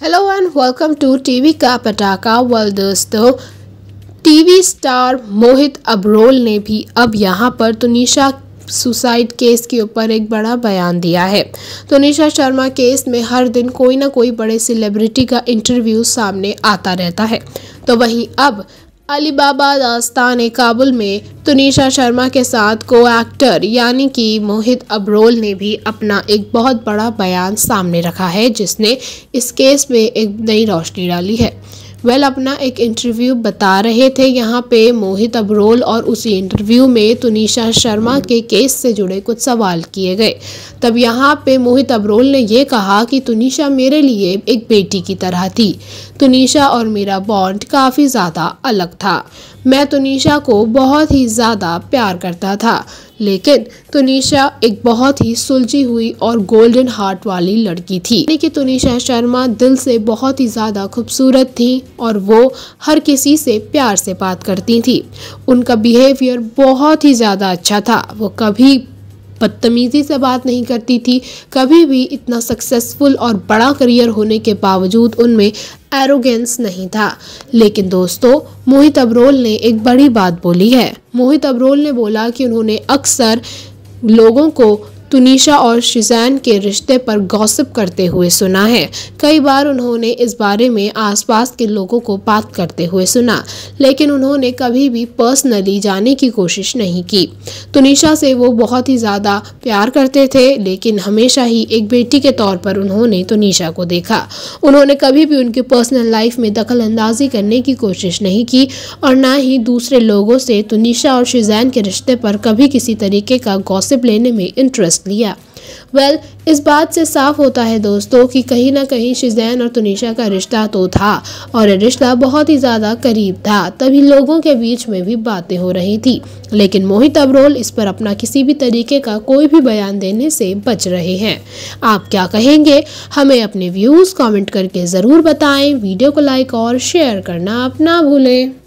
Hello and welcome to TV का पटाखा well दोस्तों टीवी स्टार मोहित अबरोल ने भी अब यहाँ पर तुनिशा सुसाइड केस के ऊपर एक बड़ा बयान दिया है। तुनिशा शर्मा केस में हर दिन कोई ना कोई बड़े सेलिब्रिटी का इंटरव्यू सामने आता रहता है। तो वहीं अब अलीबाबा दास्तान काबुल में तुनिशा शर्मा के साथ को एक्टर यानी कि मोहित अब्रोल ने भी अपना एक बहुत बड़ा बयान सामने रखा है, जिसने इस केस में एक नई रोशनी डाली है। वेल, अपना एक इंटरव्यू बता रहे थे यहाँ पे मोहित अब्रोल और उसी इंटरव्यू में तुनिशा शर्मा के केस से जुड़े कुछ सवाल किए गए। तब यहाँ पे मोहित अबरोल ने ये कहा कि तुनिशा मेरे लिए एक बेटी की तरह थी। तुनिशा और मेरा बॉन्ड काफ़ी ज़्यादा अलग था। मैं तुनिशा को बहुत ही ज़्यादा प्यार करता था, लेकिन तुनिशा एक बहुत ही सुलझी हुई और गोल्डन हार्ट वाली लड़की थी। यानी कि तुनिशा शर्मा दिल से बहुत ही ज़्यादा खूबसूरत थी और वो हर किसी से प्यार से बात करती थी। उनका बिहेवियर बहुत ही ज़्यादा अच्छा था। वो कभी बदतमीज़ी से बात नहीं करती थी। कभी भी इतना सक्सेसफुल और बड़ा करियर होने के बावजूद उनमें एरोगेंस नहीं था। लेकिन दोस्तों, मोहित अबरोल ने एक बड़ी बात बोली है। मोहित अबरोल ने बोला कि उन्होंने अक्सर लोगों को तुनिशा और शिजैन के रिश्ते पर गॉसिप करते हुए सुना है। कई बार उन्होंने इस बारे में आसपास के लोगों को बात करते हुए सुना, लेकिन उन्होंने कभी भी पर्सनली जाने की कोशिश नहीं की। तुनिशा से वो बहुत ही ज़्यादा प्यार करते थे, लेकिन हमेशा ही एक बेटी के तौर पर उन्होंने तुनिशा को देखा। उन्होंने कभी भी उनकी पर्सनल लाइफ में दखल अंदाजी करने की कोशिश नहीं की, और ना ही दूसरे लोगों से तुनिशा और शिजैन के रिश्ते पर कभी किसी तरीके का गॉसिप लेने में इंटरेस्ट इंटरेस्ट लिया। वेल well, इस बात से साफ़ होता है दोस्तों कि कहीं ना कहीं शिजैन और तुनिशा का रिश्ता तो था और रिश्ता बहुत ही ज़्यादा करीब था तभी लोगों के बीच में भी बातें हो रही थी। लेकिन मोहित अबरोल इस पर अपना किसी भी तरीके का कोई भी बयान देने से बच रहे हैं। आप क्या कहेंगे? हमें अपने व्यूज़ कमेंट करके ज़रूर बताएँ वीडियो को लाइक और शेयर करना आप ना भूलें।